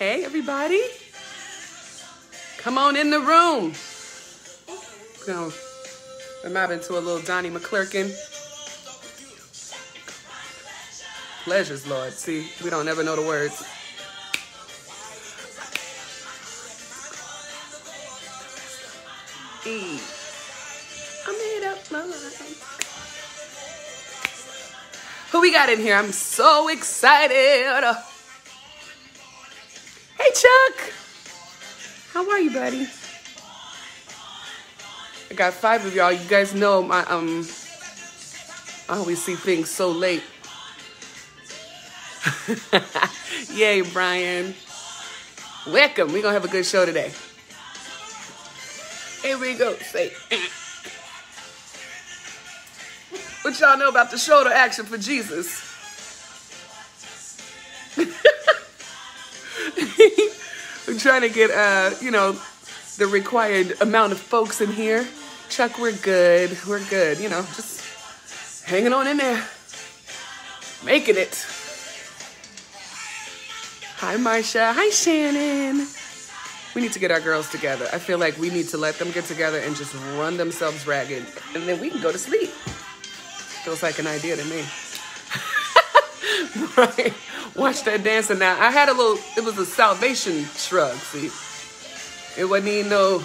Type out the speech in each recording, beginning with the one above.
Hey, everybody. Come on in the room. Now, I'm out into a little Donnie McClurkin. Pleasures, Lord. See, we don't ever know the words. E. I made up my mind. Who we got in here? I'm so excited. Hey, Chuck. How are you, buddy? I got five of y'all. You guys know my um. I always see things so late. Yay, Brian. Welcome. We're gonna have a good show today. Here we go. Say. What y'all know about the shoulder action for Jesus? Trying to get, uh, you know, the required amount of folks in here. Chuck, we're good. We're good. You know, just hanging on in there. Making it. Hi, Marsha. Hi, Shannon. We need to get our girls together. I feel like we need to let them get together and just run themselves ragged, and then we can go to sleep. Feels like an idea to me. right? Watch that dancing now. I had a little, it was a salvation shrug, see? It wasn't even no,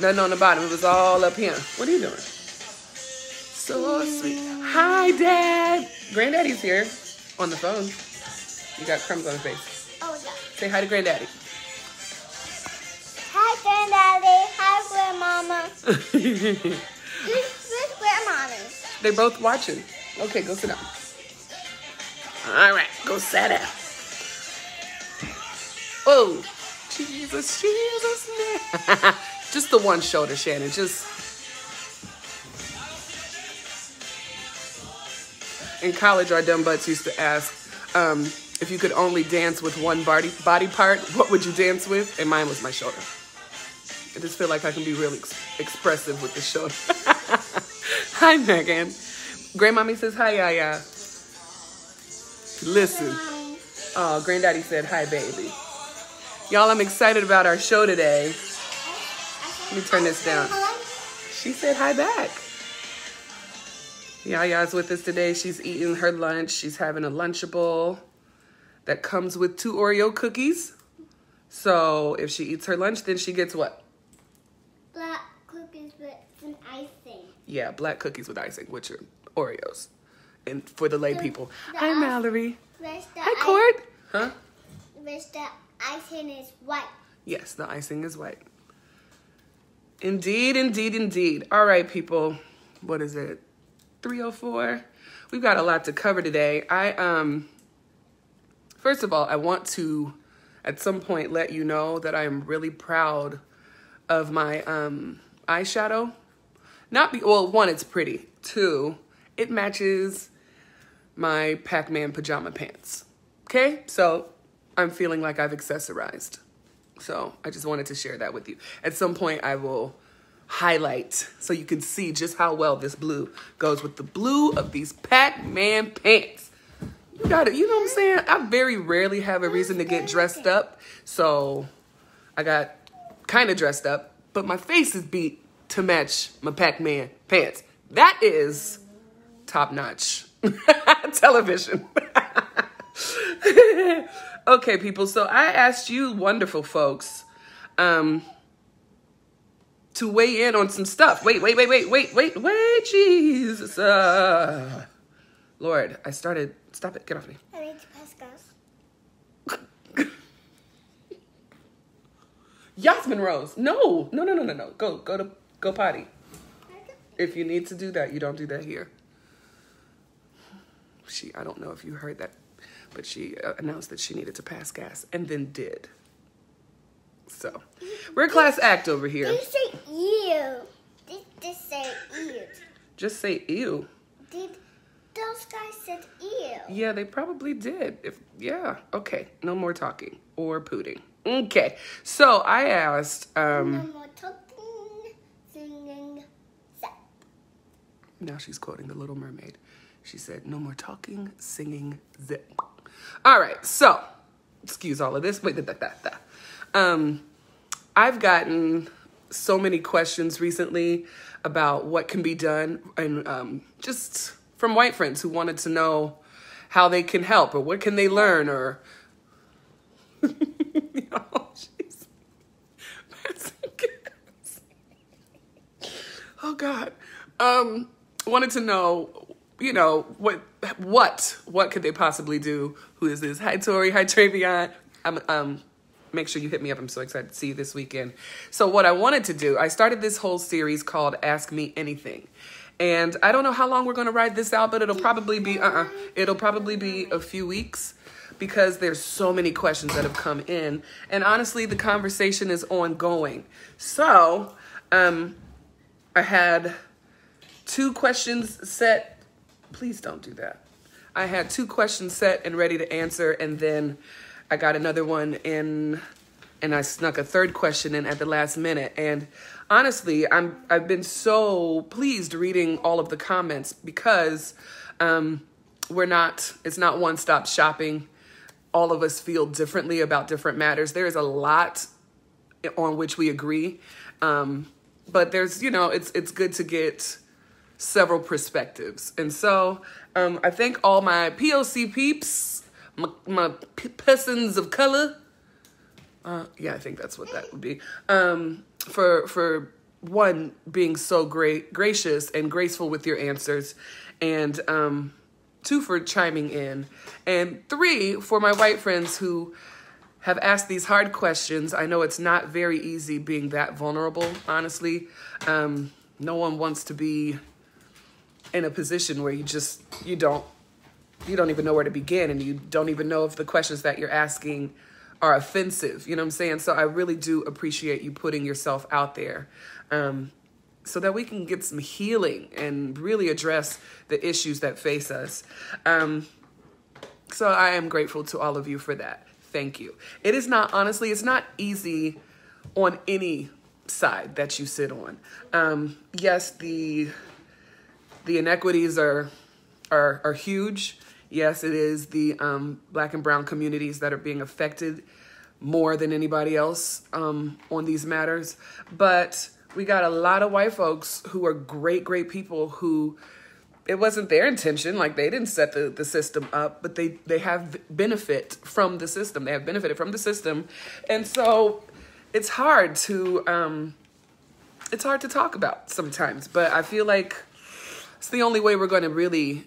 nothing on the bottom. It was all up here. What are you doing? So sweet. Hi, Dad. Granddaddy's here on the phone. You got crumbs on his face. Oh, yeah. Say hi to Granddaddy. Hi, Granddaddy. Hi, Grandmama. Who's with Grandmommy? They're both watching. Okay, go sit down. All right, go sit down. Oh, Jesus, Jesus. Just the one shoulder, Shannon. Just. In college, our dumb butts used to ask um, if you could only dance with one body body part, what would you dance with? And mine was my shoulder. I just feel like I can be really ex- expressive with the shoulder. hi, Megan. Grandmommy says hi, Yaya. Listen. Oh, Granddaddy said hi, baby. Y'all, I'm excited about our show today. Let me turn this down. She said hi back. Yaya's with us today. She's eating her lunch. She's having a Lunchable that comes with two Oreo cookies. So if she eats her lunch, then she gets what? Black cookies with some icing. Yeah, black cookies with icing, which are Oreos. And for the lay people. the Hi, ice- Mallory. Which Hi, Court. Huh? I- which the icing is white. Yes, the icing is white. Indeed, indeed, indeed. All right, people. What is it? 304. We've got a lot to cover today. I um first of all, I want to at some point let you know that I am really proud of my um eyeshadow. Not be well, one, it's pretty. Two, it matches my Pac-Man pajama pants. Okay? So I'm feeling like I've accessorized. So I just wanted to share that with you. At some point, I will highlight so you can see just how well this blue goes with the blue of these Pac-Man pants. You got it. You know what I'm saying? I very rarely have a reason to get dressed up. So I got kind of dressed up, but my face is beat to match my Pac-Man pants. That is top notch television. okay, people. So I asked you, wonderful folks, um, to weigh in on some stuff. Wait, wait, wait, wait, wait, wait, wait, Jesus. Uh, Lord, I started. Stop it. Get off me. I need to pass gas. Yasmin Rose. No, no, no, no, no, no. Go, go to, go potty. If you need to do that, you don't do that here. She, I don't know if you heard that, but she uh, announced that she needed to pass gas and then did. So, we're a class act over here. Did you say ew? Did this say ew? Just say ew. Did those guys said ew? Yeah, they probably did. If yeah, okay. No more talking or pooting. Okay. So I asked. No um more talking, singing, zap. Now she's quoting The Little Mermaid. She said, "No more talking, singing, zip." All right. So excuse all of this. Wait, da, da, da. Um, I've gotten so many questions recently about what can be done, and um, just from white friends who wanted to know how they can help or what can they learn or. oh God. Um, wanted to know, you know, what what what could they possibly do? Who is this? Hi Tori, hi Travion. I'm um make sure you hit me up. I'm so excited to see you this weekend. So what I wanted to do, I started this whole series called Ask Me Anything. And I don't know how long we're going to ride this out, but it'll probably be uh-uh. It'll probably be a few weeks because there's so many questions that have come in. And honestly, the conversation is ongoing. So, um I had two questions set. Please don't do that. I had two questions set and ready to answer, and then I got another one in, and I snuck a third question in at the last minute. And honestly, I'm I've been so pleased reading all of the comments because um, we're not. It's not one stop shopping. All of us feel differently about different matters. There is a lot on which we agree, um, but there's you know it's it's good to get several perspectives. And so um, I thank all my POC peeps, my, my persons of color. Uh, yeah, I think that's what that would be. Um, for for one being so great, gracious and graceful with your answers, and um, two for chiming in, and three for my white friends who have asked these hard questions. I know it's not very easy being that vulnerable, honestly. Um, no one wants to be in a position where you just you don't you don't even know where to begin and you don't even know if the questions that you're asking are offensive you know what i'm saying? So i really do appreciate you putting yourself out there um, so that we can get some healing and really address the issues that face us um, so i am grateful to all of you for that. Thank you. It is not honestly it's not easy on any side that you sit on. Um, yes the the inequities are are are huge. Yes, it is the um, black and brown communities that are being affected more than anybody else um, on these matters. But we got a lot of white folks who are great, great people who it wasn't their intention. Like they didn't set the, the system up, but they, they have benefit from the system. They have benefited from the system. And so it's hard to, um, it's hard to talk about sometimes, but I feel like it's the only way we're going to really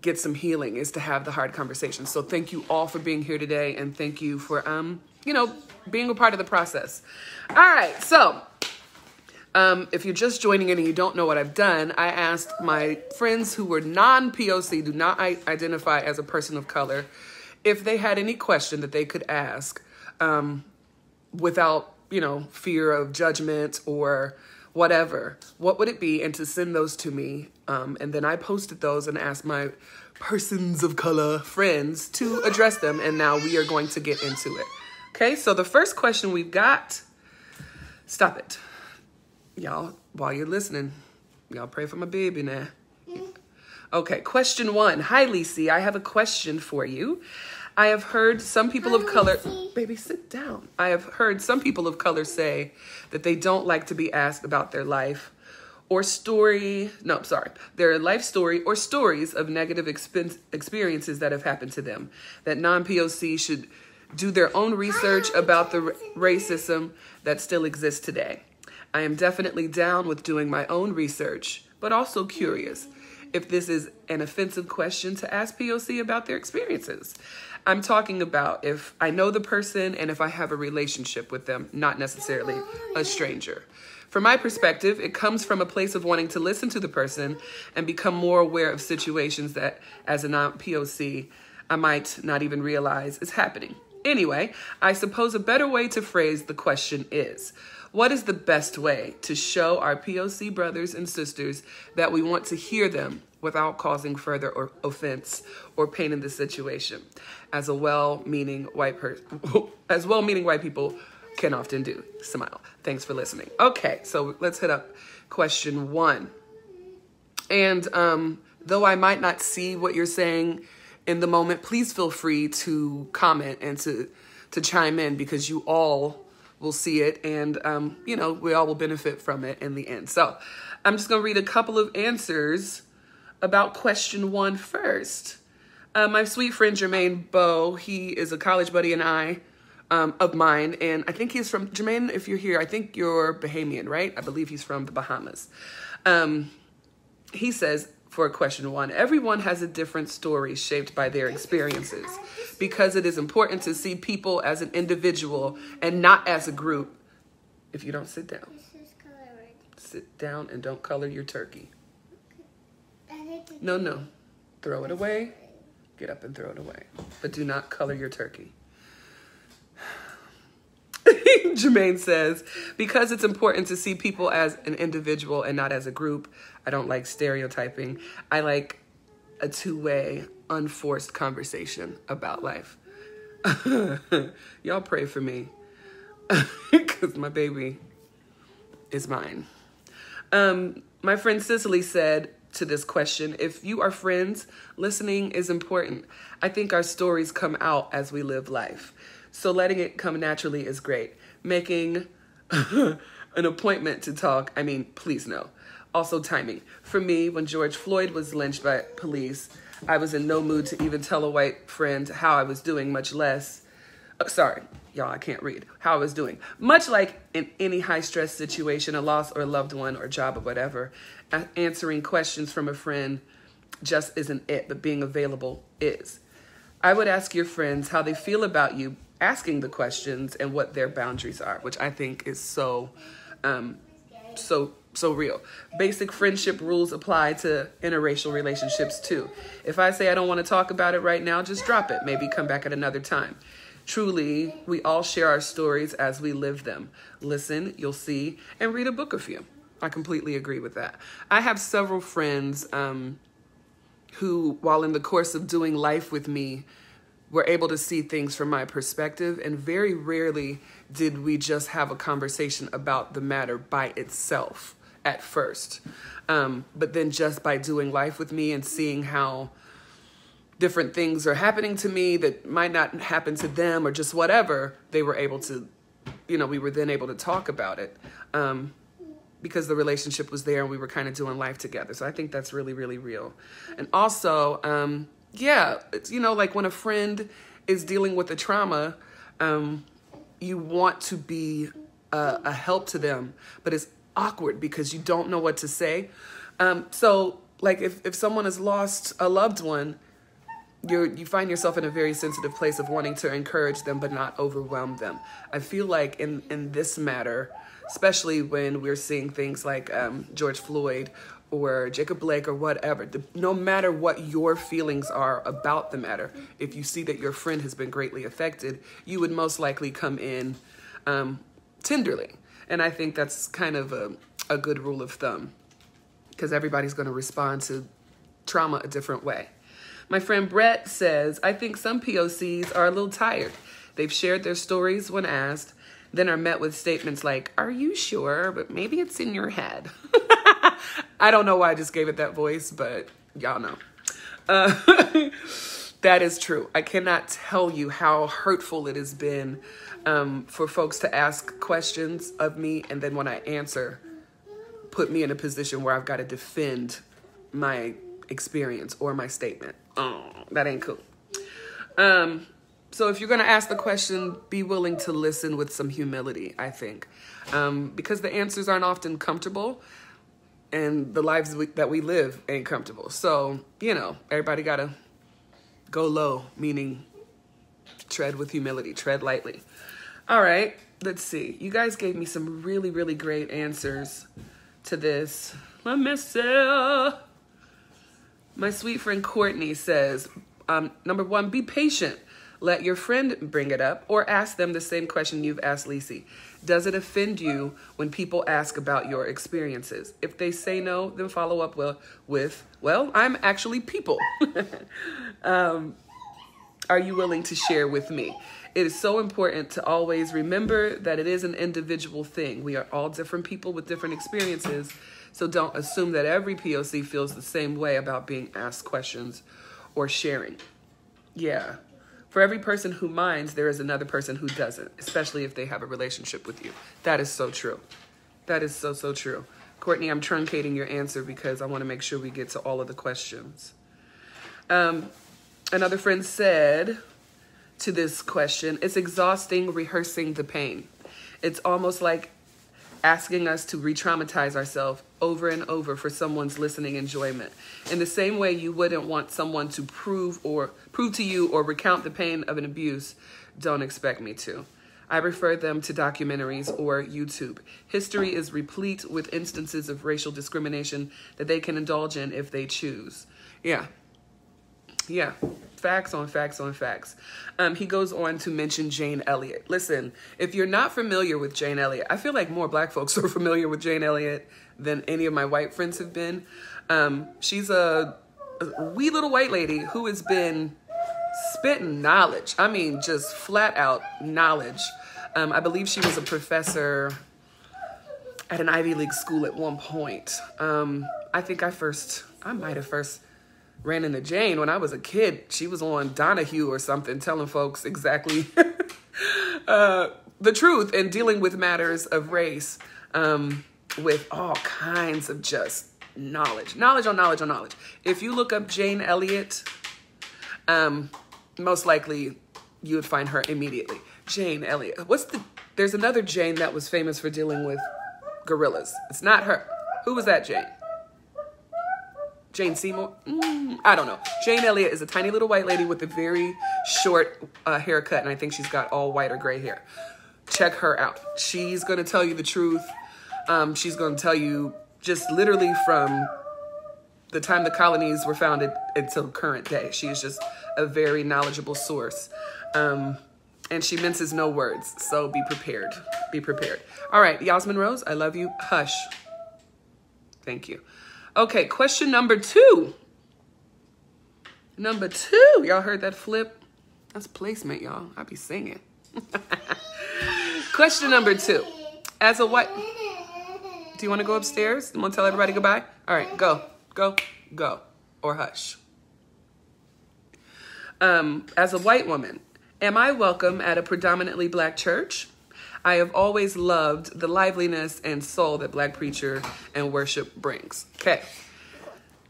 get some healing is to have the hard conversations. So thank you all for being here today and thank you for um, you know, being a part of the process. All right. So, um, if you're just joining in and you don't know what I've done, I asked my friends who were non-POC, do not identify as a person of color, if they had any question that they could ask um, without, you know, fear of judgment or whatever, what would it be? And to send those to me. Um, and then I posted those and asked my persons of color friends to address them. And now we are going to get into it. Okay, so the first question we've got, stop it. Y'all, while you're listening, y'all pray for my baby now. Okay, question one. Hi, Lici. I have a question for you. I have heard some people of color, baby, sit down. I have heard some people of color say that they don't like to be asked about their life or story, no, sorry, their life story or stories of negative experiences that have happened to them. That non POC should do their own research about the racism that still exists today. I am definitely down with doing my own research, but also curious if this is an offensive question to ask POC about their experiences. I'm talking about if I know the person and if I have a relationship with them, not necessarily a stranger. From my perspective, it comes from a place of wanting to listen to the person and become more aware of situations that, as a non POC, I might not even realize is happening. Anyway, I suppose a better way to phrase the question is what is the best way to show our POC brothers and sisters that we want to hear them without causing further or offense or pain in the situation, as a well-meaning white person, as well-meaning white people can often do. Smile. Thanks for listening. Okay, so let's hit up question one. And um, though I might not see what you're saying in the moment, please feel free to comment and to to chime in because you all will see it and um, you know we all will benefit from it in the end. So I'm just gonna read a couple of answers about question one first. Uh, my sweet friend Jermaine Bow, he is a college buddy and I um, of mine, and I think he's from Jermaine. If you're here, I think you're Bahamian, right? I believe he's from the Bahamas. Um, he says for question one, everyone has a different story shaped by their experiences. Because it is important to see people as an individual and not as a group. If you don't sit down, sit down and don't color your turkey. No, no. Throw it away. Get up and throw it away. But do not color your turkey. Jermaine says, because it's important to see people as an individual and not as a group, I don't like stereotyping. I like a two way, unforced conversation about life. Y'all pray for me because my baby is mine. Um, my friend Cicely said to this question if you are friends, listening is important. I think our stories come out as we live life. So letting it come naturally is great. Making an appointment to talk, I mean, please no. Also, timing. For me, when George Floyd was lynched by police, I was in no mood to even tell a white friend how I was doing, much less, uh, sorry, y'all, I can't read, how I was doing. Much like in any high stress situation, a loss or a loved one or job or whatever, answering questions from a friend just isn't it, but being available is. I would ask your friends how they feel about you asking the questions and what their boundaries are, which I think is so, um, so so real. Basic friendship rules apply to interracial relationships too. If I say I don't want to talk about it right now, just drop it. Maybe come back at another time. Truly, we all share our stories as we live them. Listen, you'll see, and read a book of you. I completely agree with that. I have several friends um, who, while in the course of doing life with me, were able to see things from my perspective, and very rarely did we just have a conversation about the matter by itself at first. Um, but then just by doing life with me and seeing how different things are happening to me that might not happen to them or just whatever, they were able to, you know, we were then able to talk about it um, because the relationship was there and we were kind of doing life together. So I think that's really, really real. And also, um, yeah, it's, you know, like when a friend is dealing with a trauma, um, you want to be a, a help to them, but it's awkward because you don't know what to say. Um, so, like, if, if someone has lost a loved one, you you find yourself in a very sensitive place of wanting to encourage them but not overwhelm them. I feel like in in this matter, especially when we're seeing things like um, George Floyd or Jacob Blake or whatever, the, no matter what your feelings are about the matter, if you see that your friend has been greatly affected, you would most likely come in um, tenderly and I think that's kind of a, a good rule of thumb because everybody's going to respond to trauma a different way. My friend Brett says, I think some POCs are a little tired. They've shared their stories when asked, then are met with statements like, Are you sure? But maybe it's in your head. I don't know why I just gave it that voice, but y'all know. Uh, that is true. I cannot tell you how hurtful it has been um, for folks to ask questions of me, and then when I answer, put me in a position where I've got to defend my experience or my statement. Oh, that ain't cool. Um, so if you're going to ask the question, be willing to listen with some humility, I think. Um, because the answers aren't often comfortable and the lives we, that we live ain't comfortable. So, you know, everybody got to go low, meaning tread with humility, tread lightly. All right, let's see. You guys gave me some really, really great answers to this. Let me see. My sweet friend Courtney says, um, number one, be patient. Let your friend bring it up or ask them the same question you've asked Lici. Does it offend you when people ask about your experiences? If they say no, then follow up well, with, well, I'm actually people. um, are you willing to share with me? It is so important to always remember that it is an individual thing. We are all different people with different experiences. So don't assume that every POC feels the same way about being asked questions or sharing. Yeah. For every person who minds, there is another person who doesn't, especially if they have a relationship with you. That is so true. That is so, so true. Courtney, I'm truncating your answer because I want to make sure we get to all of the questions. Um, another friend said to this question, it's exhausting rehearsing the pain. It's almost like asking us to re traumatize ourselves over and over for someone's listening enjoyment. In the same way you wouldn't want someone to prove or prove to you or recount the pain of an abuse, don't expect me to. I refer them to documentaries or YouTube. History is replete with instances of racial discrimination that they can indulge in if they choose. Yeah. Yeah facts on facts on facts. Um, he goes on to mention Jane Elliott. Listen, if you're not familiar with Jane Elliott, I feel like more black folks are familiar with Jane Elliott than any of my white friends have been. Um, she's a, a wee little white lady who has been spitting knowledge. I mean, just flat out knowledge. Um, I believe she was a professor at an Ivy League school at one point. Um, I think I first, I might have first ran into Jane when I was a kid. She was on Donahue or something, telling folks exactly uh, the truth and dealing with matters of race um, with all kinds of just knowledge, knowledge on knowledge on knowledge. If you look up Jane Elliott, um, most likely you would find her immediately. Jane Elliott. What's the? There's another Jane that was famous for dealing with gorillas. It's not her. Who was that Jane? Jane Seymour? Mm, I don't know. Jane Elliott is a tiny little white lady with a very short uh, haircut, and I think she's got all white or gray hair. Check her out. She's going to tell you the truth. Um, she's going to tell you just literally from the time the colonies were founded until current day. She is just a very knowledgeable source. Um, and she minces no words, so be prepared. Be prepared. All right, Yasmin Rose, I love you. Hush. Thank you. Okay, question number two. Number two. Y'all heard that flip? That's placement, y'all. I be singing. question number two. As a white... Do you want to go upstairs? You want to tell everybody goodbye? All right, go, go, go. Or hush. Um, as a white woman, am I welcome at a predominantly black church? I have always loved the liveliness and soul that black preacher and worship brings. Okay.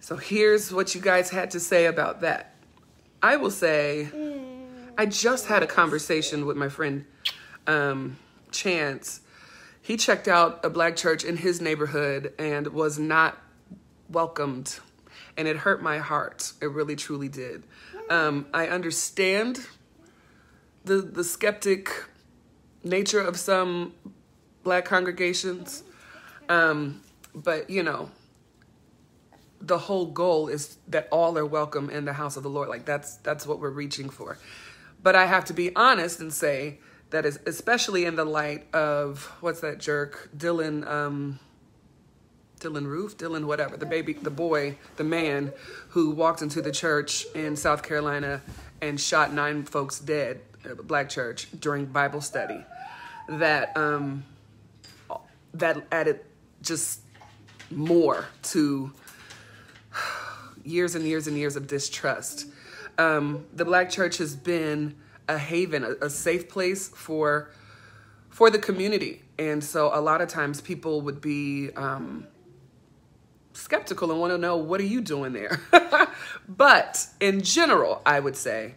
So here's what you guys had to say about that. I will say, I just had a conversation with my friend um, Chance. He checked out a black church in his neighborhood and was not welcomed. And it hurt my heart. It really, truly did. Um, I understand the the skeptic nature of some black congregations. Um, but, you know, the whole goal is that all are welcome in the house of the Lord. Like that's that's what we're reaching for. But I have to be honest and say that is especially in the light of what's that jerk Dylann um, Dylann Roof, Dylann whatever, the baby, the boy, the man who walked into the church in South Carolina and shot nine folks dead, black church during Bible study that um, that added just more to years and years and years of distrust. Um, the black church has been a haven, a, a safe place for for the community, and so a lot of times people would be um, skeptical and want to know what are you doing there. but in general, I would say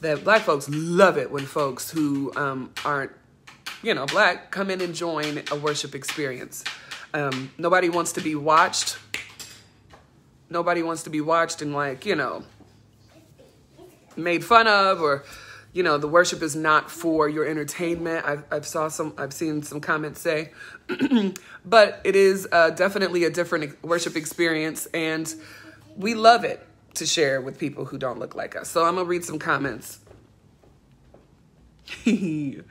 that black folks love it when folks who um, aren't you know, black, come in and join a worship experience. Um, nobody wants to be watched. Nobody wants to be watched and like, you know, made fun of or, you know, the worship is not for your entertainment. I've, I've saw some, I've seen some comments say, but it is uh, definitely a different worship experience and we love it to share with people who don't look like us. So I'm gonna read some comments.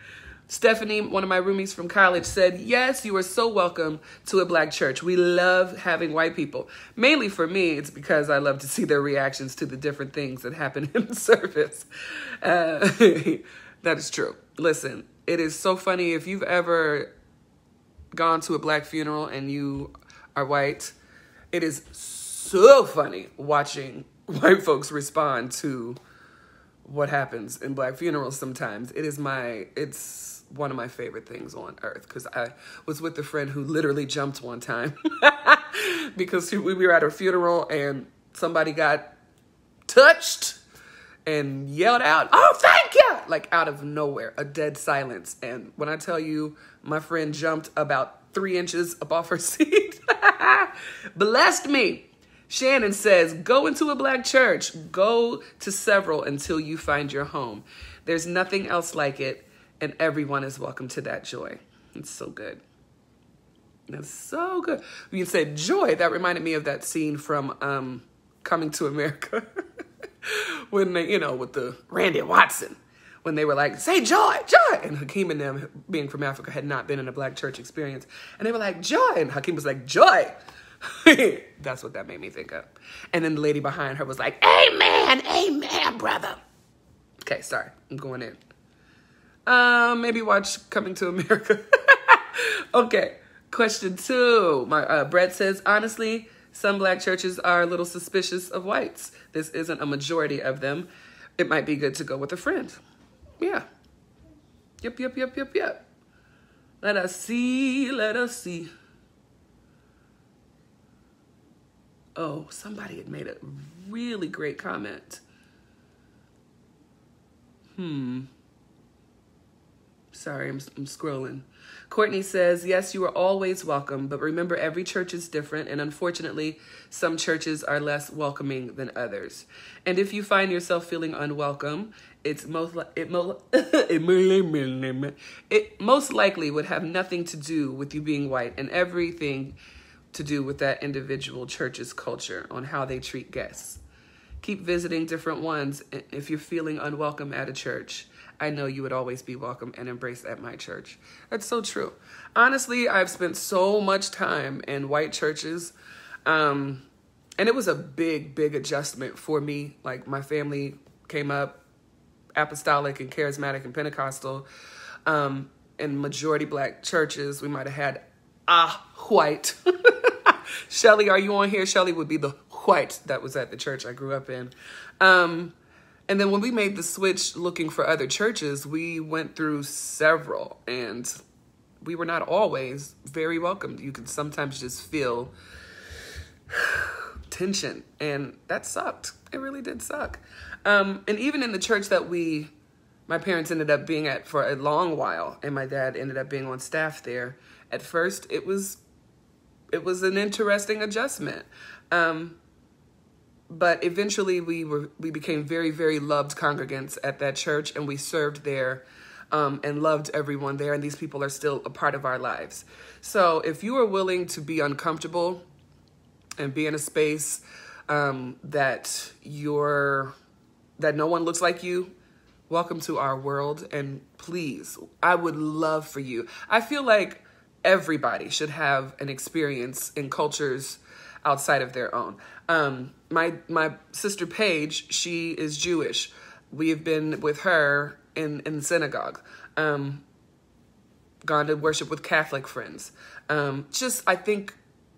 Stephanie, one of my roomies from college, said, Yes, you are so welcome to a black church. We love having white people. Mainly for me, it's because I love to see their reactions to the different things that happen in the service. Uh, that is true. Listen, it is so funny. If you've ever gone to a black funeral and you are white, it is so funny watching white folks respond to what happens in black funerals sometimes. It is my, it's one of my favorite things on earth because I was with a friend who literally jumped one time because we were at her funeral and somebody got touched and yelled out, Oh, thank you! Like out of nowhere, a dead silence. And when I tell you, my friend jumped about three inches up off her seat, blessed me. Shannon says, Go into a black church, go to several until you find your home. There's nothing else like it, and everyone is welcome to that joy. It's so good. That's so good. You said joy. That reminded me of that scene from um, Coming to America. when they, you know, with the Randy Watson, when they were like, say joy, joy. And Hakeem and them, being from Africa, had not been in a black church experience. And they were like, joy. And Hakeem was like, joy. That's what that made me think of. And then the lady behind her was like, amen, amen, brother. Okay, sorry, I'm going in. Um, maybe watch Coming to America. okay, question two. My uh, Brett says, honestly, some black churches are a little suspicious of whites. This isn't a majority of them. It might be good to go with a friend. Yeah. Yep, yep, yep, yep, yep. Let us see, let us see. Oh, somebody had made a really great comment. Hmm. Sorry, I'm, I'm scrolling. Courtney says, Yes, you are always welcome, but remember every church is different, and unfortunately, some churches are less welcoming than others. And if you find yourself feeling unwelcome, it's most li- it, mo- it most likely would have nothing to do with you being white and everything to do with that individual church's culture on how they treat guests. Keep visiting different ones if you're feeling unwelcome at a church. I know you would always be welcome and embraced at my church. That's so true. Honestly, I've spent so much time in white churches. Um, and it was a big, big adjustment for me. Like my family came up apostolic and charismatic and Pentecostal. Um, in majority black churches, we might have had a white. Shelly, are you on here? Shelly would be the white that was at the church I grew up in. Um, and then when we made the switch looking for other churches, we went through several and we were not always very welcomed. You could sometimes just feel tension and that sucked. It really did suck. Um, and even in the church that we, my parents ended up being at for a long while and my dad ended up being on staff there. At first it was, it was an interesting adjustment. Um, but eventually we were we became very very loved congregants at that church and we served there um, and loved everyone there and these people are still a part of our lives so if you are willing to be uncomfortable and be in a space um, that you're that no one looks like you welcome to our world and please i would love for you i feel like everybody should have an experience in cultures outside of their own. Um, my my sister Paige, she is Jewish. We have been with her in in synagogue. Um, gone to worship with Catholic friends. Um, just I think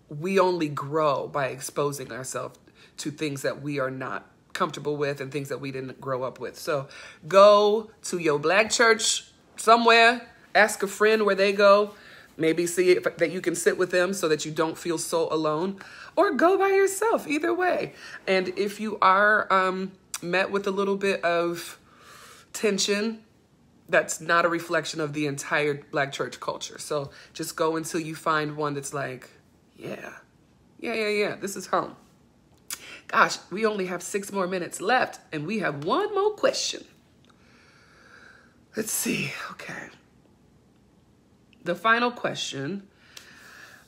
we only grow by exposing ourselves to things that we are not comfortable with and things that we didn't grow up with. So go to your black church somewhere, ask a friend where they go, maybe see if, that you can sit with them so that you don't feel so alone or go by yourself either way. And if you are um, met with a little bit of tension that's not a reflection of the entire black church culture. So just go until you find one that's like yeah yeah yeah yeah this is home. Gosh we only have six more minutes left and we have one more question. Let's see okay the final question.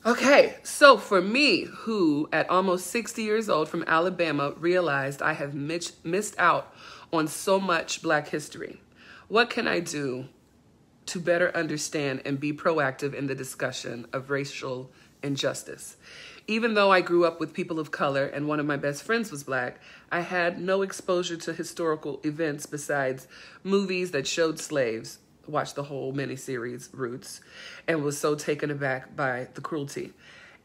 Okay, so for me, who at almost 60 years old from Alabama realized I have missed out on so much black history, what can I do to better understand and be proactive in the discussion of racial injustice? Even though I grew up with people of color and one of my best friends was black, I had no exposure to historical events besides movies that showed slaves watched the whole miniseries Roots and was so taken aback by the cruelty.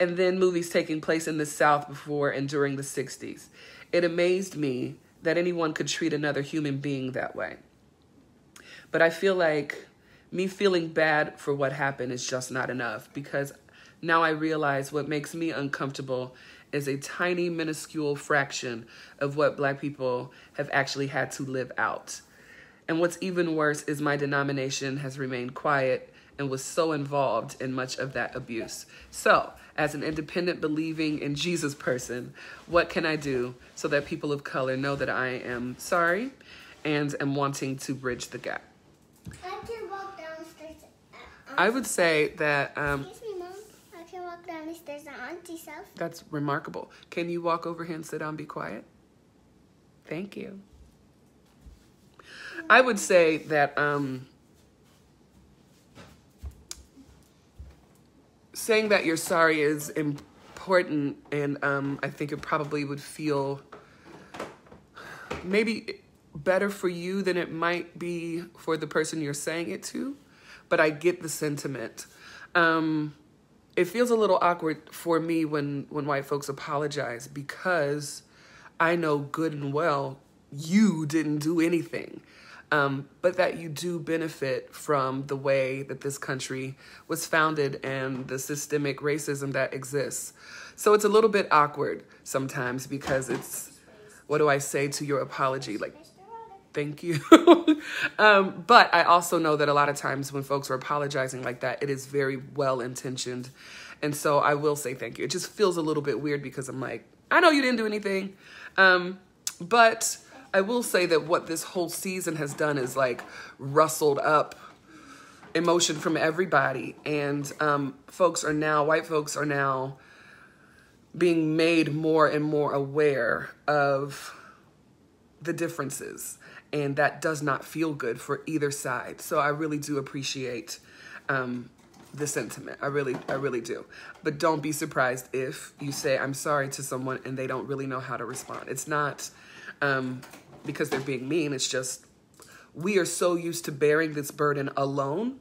And then movies taking place in the South before and during the 60s. It amazed me that anyone could treat another human being that way. But I feel like me feeling bad for what happened is just not enough because now I realize what makes me uncomfortable is a tiny, minuscule fraction of what Black people have actually had to live out. And what's even worse is my denomination has remained quiet and was so involved in much of that abuse. So, as an independent, believing in Jesus person, what can I do so that people of color know that I am sorry and am wanting to bridge the gap? I can walk downstairs. uh, I would say that um, Excuse me, Mom. I can walk down the stairs on Auntie self. that's remarkable. Can you walk over here and sit down, be quiet? Thank you. I would say that um, saying that you're sorry is important, and um, I think it probably would feel maybe better for you than it might be for the person you're saying it to. But I get the sentiment. Um, it feels a little awkward for me when when white folks apologize because I know good and well you didn't do anything. Um, but that you do benefit from the way that this country was founded and the systemic racism that exists. So it's a little bit awkward sometimes because it's, what do I say to your apology? Like, thank you. um, but I also know that a lot of times when folks are apologizing like that, it is very well intentioned. And so I will say thank you. It just feels a little bit weird because I'm like, I know you didn't do anything. Um, but I will say that what this whole season has done is like rustled up emotion from everybody. And um, folks are now, white folks are now being made more and more aware of the differences. And that does not feel good for either side. So I really do appreciate um, the sentiment. I really, I really do. But don't be surprised if you say I'm sorry to someone and they don't really know how to respond. It's not um, because they're being mean. It's just we are so used to bearing this burden alone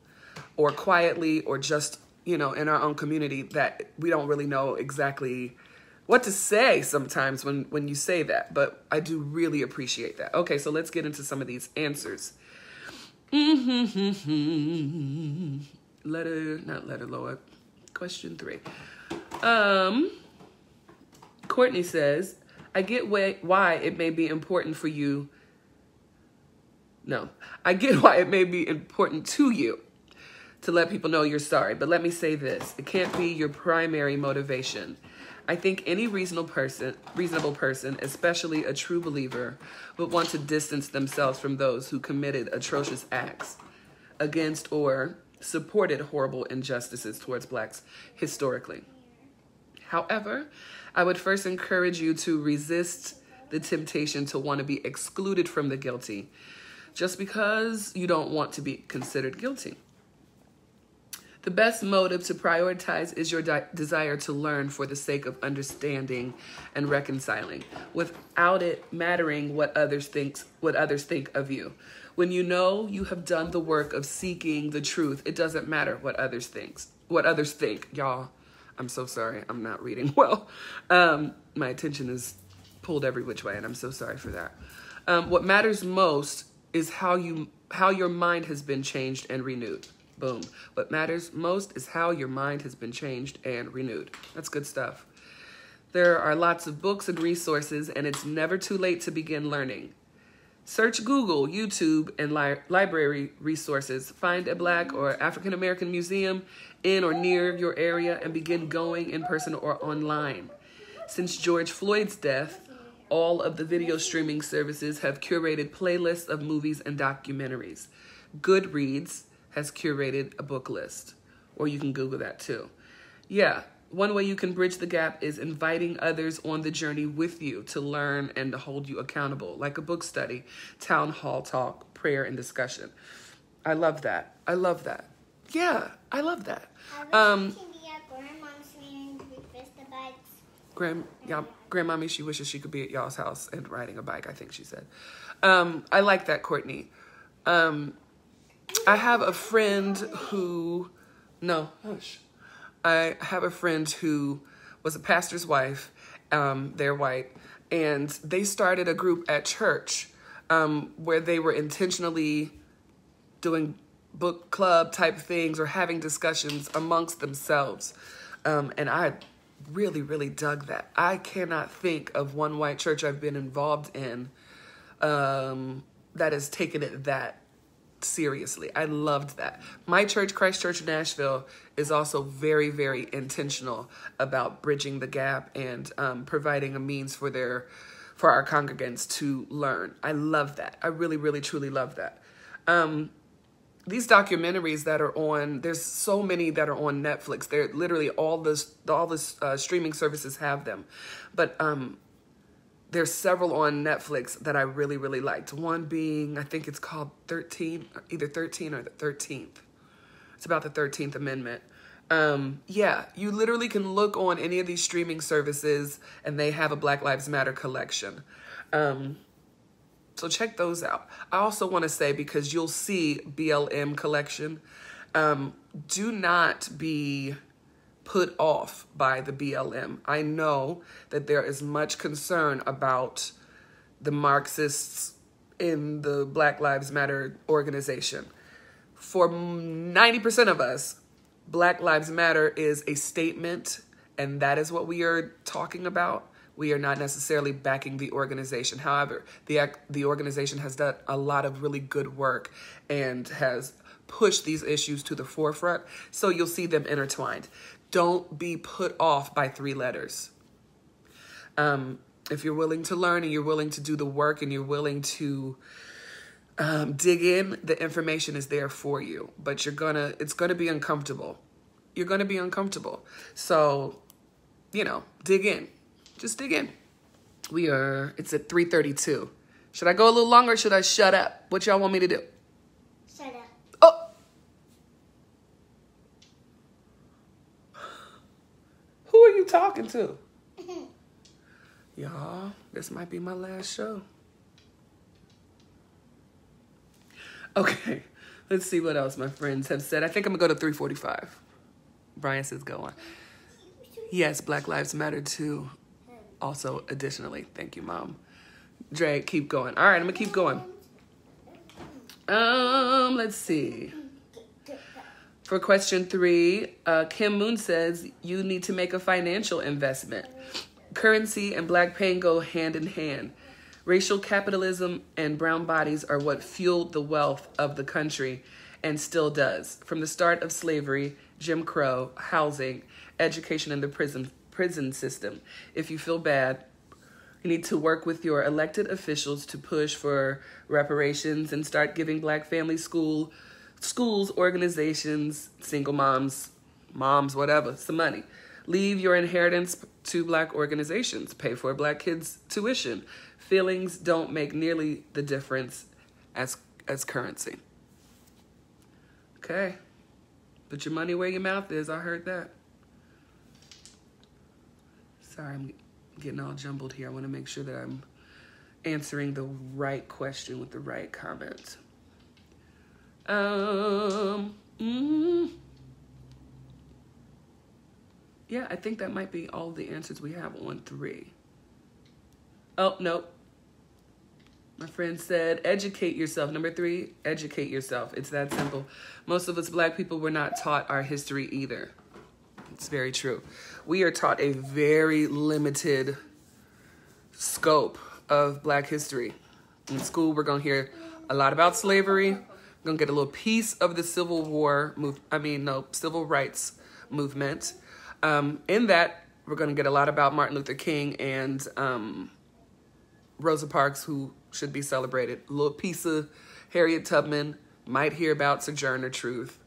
or quietly or just, you know, in our own community that we don't really know exactly what to say sometimes when, when you say that. But I do really appreciate that. Okay, so let's get into some of these answers. letter, not letter lower. Question three. Um, Courtney says, I get why it may be important for you. No, I get why it may be important to you to let people know you're sorry. But let me say this it can't be your primary motivation. I think any reasonable person, reasonable person, especially a true believer, would want to distance themselves from those who committed atrocious acts against or supported horrible injustices towards blacks historically. However, I would first encourage you to resist the temptation to want to be excluded from the guilty just because you don't want to be considered guilty. The best motive to prioritize is your desire to learn for the sake of understanding and reconciling, without it mattering what others thinks what others think of you. When you know you have done the work of seeking the truth, it doesn't matter what others thinks what others think. Y'all, I'm so sorry. I'm not reading well. Um, my attention is pulled every which way, and I'm so sorry for that. Um, what matters most is how you how your mind has been changed and renewed. Boom. What matters most is how your mind has been changed and renewed. That's good stuff. There are lots of books and resources, and it's never too late to begin learning. Search Google, YouTube, and li- library resources. Find a Black or African American museum in or near your area and begin going in person or online. Since George Floyd's death, all of the video streaming services have curated playlists of movies and documentaries. Goodreads has curated a book list, or you can Google that too. Yeah, one way you can bridge the gap is inviting others on the journey with you to learn and to hold you accountable, like a book study, town hall talk, prayer, and discussion. I love that. I love that. Yeah, I love that. Um, Grand, yeah, grandmommy, she wishes she could be at y'all's house and riding a bike. I think she said. Um, I like that, Courtney. Um, I have a friend who, no, hush. I have a friend who was a pastor's wife. Um, they're white, and they started a group at church um, where they were intentionally doing book club type things or having discussions amongst themselves. Um, and I really, really dug that. I cannot think of one white church I've been involved in um, that has taken it that seriously. I loved that. My church, Christ Church Nashville, is also very, very intentional about bridging the gap and um, providing a means for their for our congregants to learn. I love that. I really, really, truly love that. Um, these documentaries that are on there's so many that are on netflix they're literally all this all the uh, streaming services have them but um there's several on netflix that i really really liked. One being i think it's called 13 either 13 or the 13th it's about the 13th amendment. Um yeah you literally can look on any of these streaming services and they have a black lives matter collection. Um so check those out. I also want to say, because you'll see BLM collection, um, do not be put off by the BLM. I know that there is much concern about the Marxists in the Black Lives Matter organization. For 90% of us, Black Lives Matter is a statement, and that is what we are talking about we are not necessarily backing the organization. However, the the organization has done a lot of really good work and has pushed these issues to the forefront. So you'll see them intertwined. Don't be put off by three letters. Um, if you're willing to learn and you're willing to do the work and you're willing to um, dig in, the information is there for you. But you're gonna, it's gonna be uncomfortable. You're gonna be uncomfortable. So, you know, dig in just dig in. We are, it's at 3.32. Should I go a little longer should I shut up? What y'all want me to do? Shut up. Oh! Who are you talking to? y'all, this might be my last show. Okay, let's see what else my friends have said. I think I'm gonna go to 345. Brian says go on. Yes, Black Lives Matter too also additionally. Thank you, mom. Dre, keep going. All right, I'm gonna keep going. Um, let's see. For question three, uh, Kim Moon says you need to make a financial investment. Currency and black pain go hand in hand. Racial capitalism and brown bodies are what fueled the wealth of the country and still does. From the start of slavery, Jim Crow, housing, education and the prison prison system. If you feel bad, you need to work with your elected officials to push for reparations and start giving black family school schools, organizations, single moms, moms, whatever, some money. Leave your inheritance to black organizations. Pay for black kids' tuition. Feelings don't make nearly the difference as as currency. Okay. Put your money where your mouth is. I heard that. Sorry, I'm getting all jumbled here. I want to make sure that I'm answering the right question with the right comment. Um, mm, yeah, I think that might be all the answers we have on three. Oh, nope. My friend said, educate yourself. Number three, educate yourself. It's that simple. Most of us black people were not taught our history either. It's very true. We are taught a very limited scope of black history. In school, we're going to hear a lot about slavery. To get a little piece of the Civil War move. I mean, no, civil rights movement. Um, in that, we're to get a lot about Martin Luther King and um, Rosa Parks, who should be celebrated. A little piece of Harriet Tubman. Might hear about Sojourner Truth.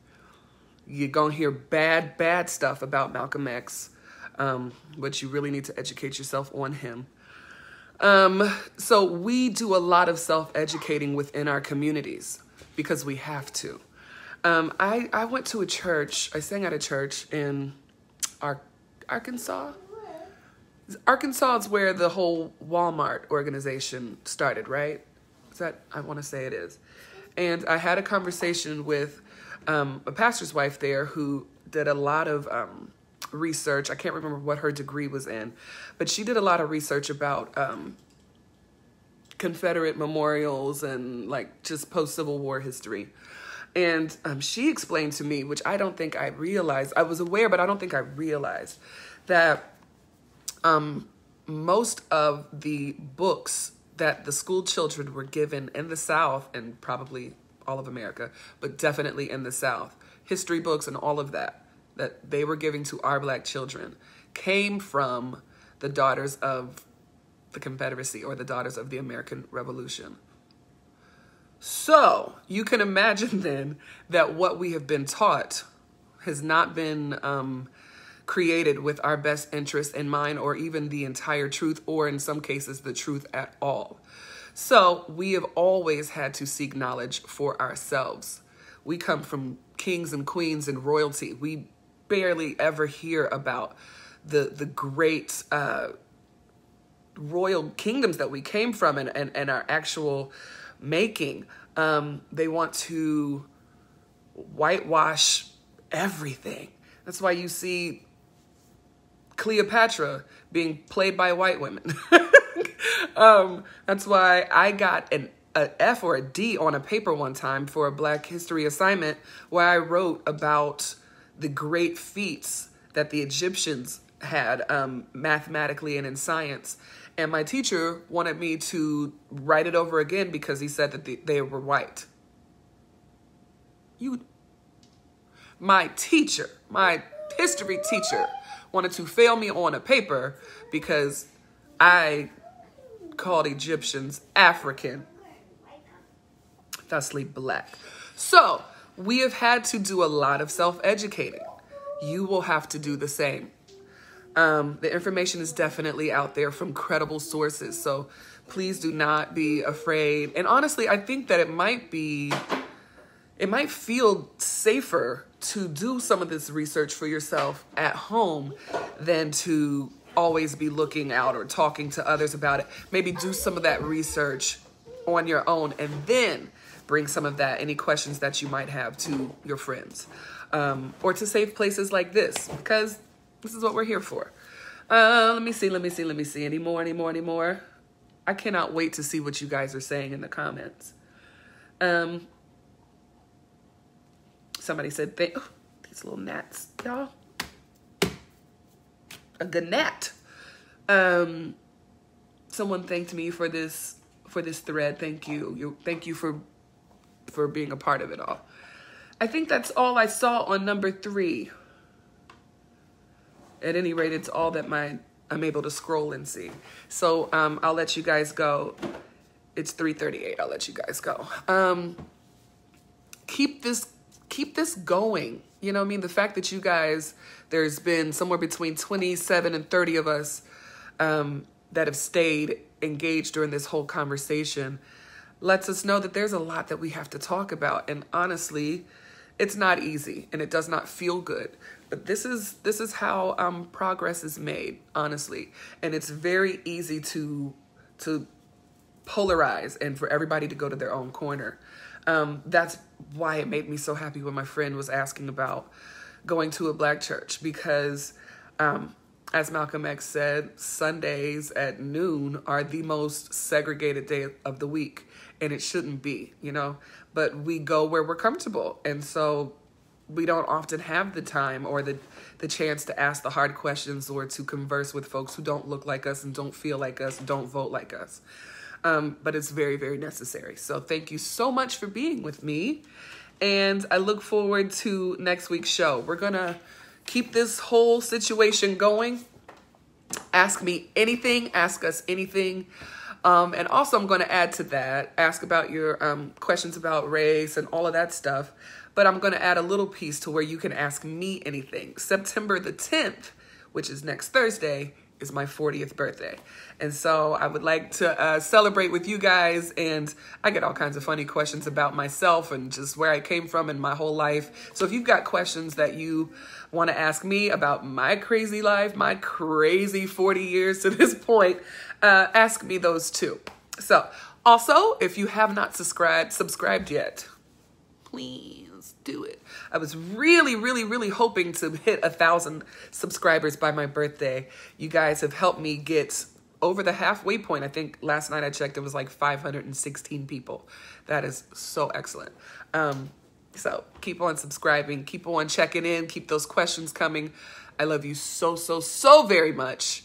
You're to hear bad, bad stuff about Malcolm X, um, but you really need to educate yourself on him. Um, so we do a lot of self-educating within our communities because we have to. Um, I, I went to a church, I sang at a church in Ar Arkansas. Arkansas is where the whole Walmart organization started, right? Is that, I want to say it is. And I had a conversation with um, a pastor's wife there who did a lot of um, research. I can't remember what her degree was in, but she did a lot of research about um, Confederate memorials and like just post Civil War history. And um, she explained to me, which I don't think I realized, I was aware, but I don't think I realized that um, most of the books that the school children were given in the South and probably all of America, but definitely in the South, history books and all of that, that they were giving to our black children came from the daughters of the Confederacy or the daughters of the American Revolution. So you can imagine then that what we have been taught has not been um, created with our best interest in mind or even the entire truth or in some cases the truth at all. So we have always had to seek knowledge for ourselves. We come from kings and queens and royalty. We barely ever hear about the the great uh, royal kingdoms that we came from and, and, and our actual making. Um, they want to whitewash everything. That's why you see Cleopatra being played by white women. um, that's why I got an a F or a D on a paper one time for a Black History assignment where I wrote about the great feats that the Egyptians had um, mathematically and in science. And my teacher wanted me to write it over again because he said that they, were white. You, my teacher, my history teacher, wanted to fail me on a paper because I called Egyptians African, thusly black. So we have had to do a lot of self-educating. You will have to do the same. Um, the information is definitely out there from credible sources. So please do not be afraid. And honestly, I think that it might be, it might feel safer to do some of this research for yourself at home than to always be looking out or talking to others about it. Maybe do some of that research on your own and then bring some of that, any questions that you might have to your friends um, or to safe places like this because this is what we're here for. Uh, let me see, let me see, let me see. Any more, any more, any more? I cannot wait to see what you guys are saying in the comments. Um, somebody said, Thank oh, these little gnats, y'all. A gnat. Um, someone thanked me for this for this thread. Thank you. You thank you for for being a part of it all. I think that's all I saw on number three at any rate, it's all that my I'm able to scroll and see. So um, I'll let you guys go. It's 3:38. I'll let you guys go. Um, keep this keep this going. You know, I mean, the fact that you guys there's been somewhere between 27 and 30 of us um, that have stayed engaged during this whole conversation lets us know that there's a lot that we have to talk about. And honestly, it's not easy and it does not feel good but this is this is how um, progress is made honestly. And it's very easy to to polarize and for everybody to go to their own corner. Um, that's why it made me so happy when my friend was asking about going to a black church because um, as Malcolm X said, Sundays at noon are the most segregated day of the week, and it shouldn't be, you know? But we go where we're comfortable. And so we don't often have the time or the the chance to ask the hard questions or to converse with folks who don't look like us and don't feel like us, don't vote like us. Um, but it's very, very necessary. So thank you so much for being with me. And I look forward to next week's show. We're going to keep this whole situation going. Ask me anything, ask us anything. Um, and also, I'm going to add to that, ask about your um, questions about race and all of that stuff. But I'm going to add a little piece to where you can ask me anything. September the 10th, which is next Thursday, is my 40th birthday. And so I would like to uh, celebrate with you guys. And I get all kinds of funny questions about myself and just where I came from in my whole life. So if you've got questions that you want to ask me about my crazy life, my crazy 40 years to this point, uh, ask me those too. So also, if you have not subscribed, subscribed yet, please do it. I was really, really, really hoping to hit a thousand subscribers by my birthday. You guys have helped me get over the halfway point. I think last night I checked, it was like 516 people. That is so excellent. Um, so keep on subscribing, keep on checking in, keep those questions coming. I love you so, so, so very much.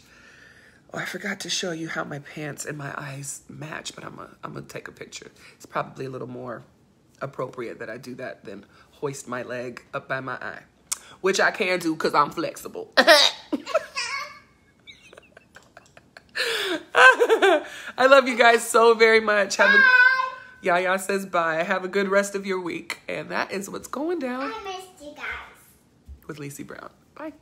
Oh, I forgot to show you how my pants and my eyes match, but I'm gonna I'm gonna take a picture. It's probably a little more appropriate that I do that than hoist my leg up by my eye, which I can do because I'm flexible. I love you guys so very much. Have a, Yaya says bye. Have a good rest of your week. And that is what's going down I missed you guys. with Lici Brown. Bye.